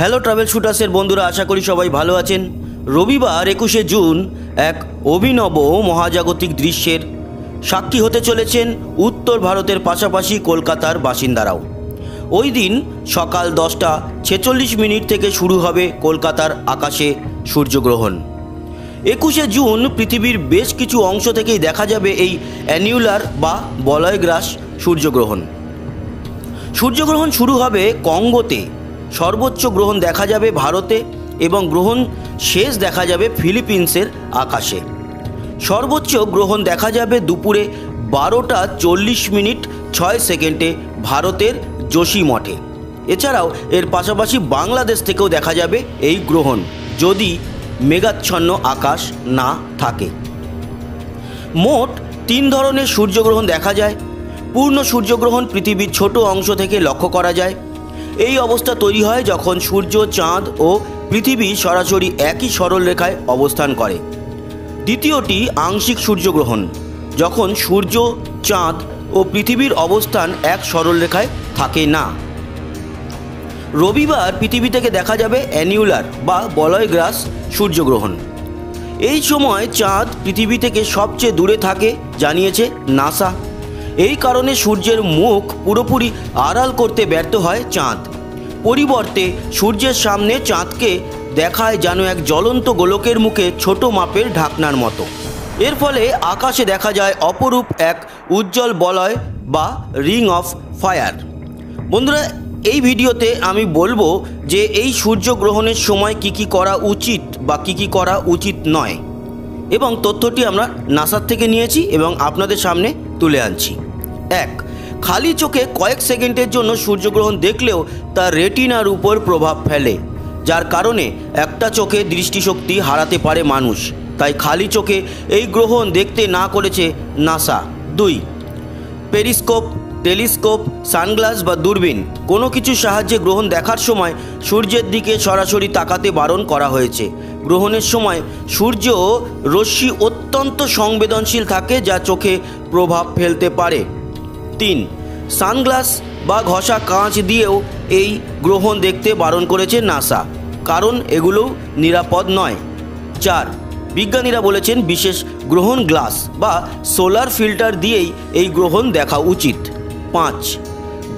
Hello travel শুটার্সের বন্ধুরা, আশা করি সবাই ভালো আছেন। রবিবার একুশে জুন এক অভিনব মহাজাগতিক দৃশ্যের সাক্ষী হতে চলেছেন উত্তর ভারতের পাশাপাশি কলকাতার বাসিন্দারাও। ওই দিন সকাল দশটা ছেচল্লিশ মিনিট থেকে শুরু হবে কলকাতার আকাশে সূর্যগ্রহণ। একুশে জুন পৃথিবীর বেশ কিছু অংশ থেকেই দেখা যাবে এই অ্যানিউলার বা বলয়গ্রাস সূর্যগ্রহণ। সূর্যগ্রহণ শুরু হবে কঙ্গোতে। সর্বোচ্চ গ্রহণ দেখা যাবে ভারতে এবং গ্রহণ শেষ দেখা যাবে ফিলিপিন্সের আকাশে। সর্বোচ্চ গ্রহণ দেখা যাবে দুপুরে বারোটা চল্লিশ মিনিট ছয় সেকেন্ডে ভারতের যোশী মঠে। এছাড়াও এর পাশাপাশি বাংলাদেশ থেকেও দেখা যাবে এই গ্রহণ, যদি মেঘাচ্ছন্ন আকাশ না থাকে। মোট তিন ধরনের সূর্যগ্রহণ দেখা যায়। পূর্ণ সূর্যগ্রহণ পৃথিবীর ছোট অংশ থেকে লক্ষ্য করা যায়। এই অবস্থা তৈরি হয় যখন সূর্য, চাঁদ ও পৃথিবী সরাসরি একই সরল রেখায় অবস্থান করে। দ্বিতীয়টি আংশিক সূর্যগ্রহণ, যখন সূর্য, চাঁদ ও পৃথিবীর অবস্থান এক সরলরেখায় থাকে না। রবিবার পৃথিবী থেকে দেখা যাবে অ্যানিউলার বা বলয়গ্রাস সূর্যগ্রহণ। এই সময় চাঁদ পৃথিবী থেকে সবচেয়ে দূরে থাকে, জানিয়েছে নাসা। এই কারণে সূর্যের মুখ পুরোপুরি আড়াল করতে ব্যর্থ হয় চাঁদ। পরিবর্তে সূর্যের সামনে চাঁদকে দেখায় যেন এক জ্বলন্ত গোলকের মুখে ছোট মাপের ঢাকনার মতো। এর ফলে আকাশে দেখা যায় অপরূপ এক উজ্জ্বল বলয় বা রিং অফ ফায়ার। বন্ধুরা, এই ভিডিওতে আমি বলব যে এই সূর্যগ্রহণের সময় কি কি করা উচিত বা কি কি করা উচিত নয়। এবং তথ্যটি আমরা নাসার থেকে নিয়েছি এবং আপনাদের সামনে তুলে আনছি। এক, খালি চোখে কয়েক সেকেন্ডের জন্য সূর্যগ্রহণ দেখলেও তা রেটিনার উপর প্রভাব ফেলে, যার কারণে একটা চোখে দৃষ্টিশক্তি হারাতে পারে মানুষ। তাই খালি চোখে এই গ্রহণ দেখতে না করেছে নাসা। দুই, পেরিস্কোপ, টেলিস্কোপ, সানগ্লাস বা দূরবীন, কোনো কিছু সাহায্যে গ্রহণ দেখার সময় সূর্যের দিকে সরাসরি তাকাতে বারণ করা হয়েছে। গ্রহণের সময় সূর্য রশ্মি অত্যন্ত সংবেদনশীল থাকে যা চোখে প্রভাব ফেলতে পারে। তিন। সানগ্লাস বা ঘষা কাঁচ দিয়েও এই গ্রহণ দেখতে বারণ করেছে নাসা, কারণ এগুলোও নিরাপদ নয়। চার, বিজ্ঞানীরা বলেছেন বিশেষ গ্রহণ গ্লাস বা সোলার ফিল্টার দিয়েই এই গ্রহণ দেখা উচিত। পাঁচ,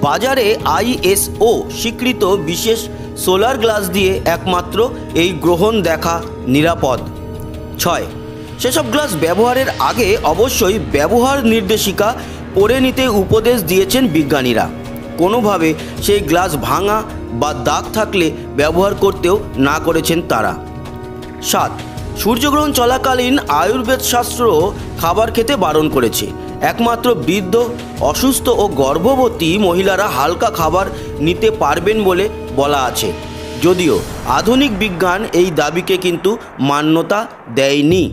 বাজারে আইএসও স্বীকৃত বিশেষ সোলার গ্লাস দিয়ে একমাত্র এই গ্রহণ দেখা নিরাপদ। ছয়, সেসব গ্লাস ব্যবহারের আগে অবশ্যই ব্যবহার নির্দেশিকা পড়ে নিতে উপদেশ দিয়েছেন বিজ্ঞানীরা। কোনোভাবে সেই গ্লাস ভাঙা বা দাগ থাকলে ব্যবহার করতেও না করেছেন তারা। সাত, সূর্যগ্রহণ চলাকালীন আয়ুর্বেদ শাস্ত্র খাবার খেতে বারণ করেছে। একমাত্র বৃদ্ধ, অসুস্থ ও গর্ভবতী মহিলারা হালকা খাবার নিতে পারবেন বলে বলা আছে। যদিও আধুনিক বিজ্ঞান এই দাবিকে কিন্তু মান্যতা দেয়নি।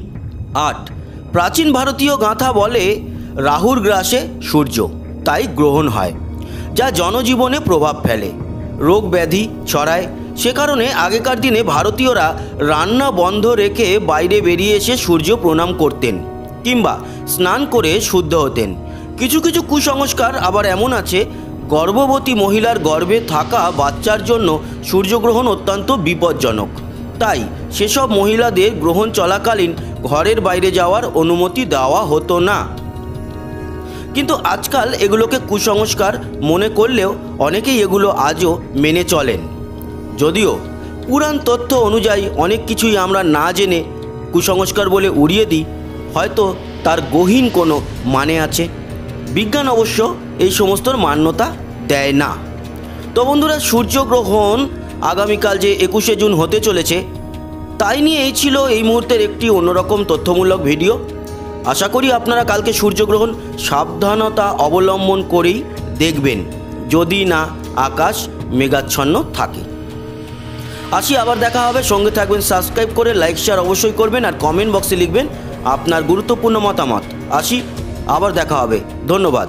আট, প্রাচীন ভারতীয় গাঁথা বলে রাহুর গ্রাসে সূর্য, তাই গ্রহণ হয়, যা জনজীবনে প্রভাব ফেলে। রোগ ব্যাধি ছড়ায়, সে কারণে আগেকার দিনে ভারতীয়রা রান্না বন্ধ রেখে বাইরে বেরিয়ে এসে সূর্য প্রণাম করতেন, কিংবা স্নান করে শুদ্ধ হতেন। কিছু কিছু কুসংস্কার আবার এমন আছে, গর্ভবতী মহিলার গর্ভে থাকা বাচ্চার জন্য সূর্যগ্রহণ অত্যন্ত বিপজ্জনক। তাই সেসব মহিলাদের গ্রহণ চলাকালীন ঘরের বাইরে যাওয়ার অনুমতি দেওয়া হতো না। কিন্তু আজকাল এগুলোকে কুসংস্কার মনে করলেও অনেকেই এগুলো আজও মেনে চলেন। যদিও পুরাণ তথ্য অনুযায়ী অনেক কিছুই আমরা না জেনে কুসংস্কার বলে উড়িয়ে দিই, হয়তো তার গহীন কোনো মানে আছে। বিজ্ঞান অবশ্য এই সমস্তর মান্যতা দেয় না। তো বন্ধুরা, সূর্যগ্রহণ আগামীকাল যে একুশে জুন হতে চলেছে, তাই নিয়ে এই ছিল এই মুহূর্তের একটি অন্যরকম তথ্যমূলক ভিডিও। আশা করি আপনারা কালকে সূর্যগ্রহণ সাবধানতা অবলম্বন করেই দেখবেন, যদি না আকাশ মেঘাচ্ছন্ন থাকে। আসি, আবার দেখা হবে। সঙ্গে থাকবেন সাবস্ক্রাইব করে লাইক শেয়ার অবশ্যই করবেন আর কমেন্ট বক্সে লিখবেন আপনার গুরুত্বপূর্ণ মতামত। আসি, আবার দেখা হবে। ধন্যবাদ।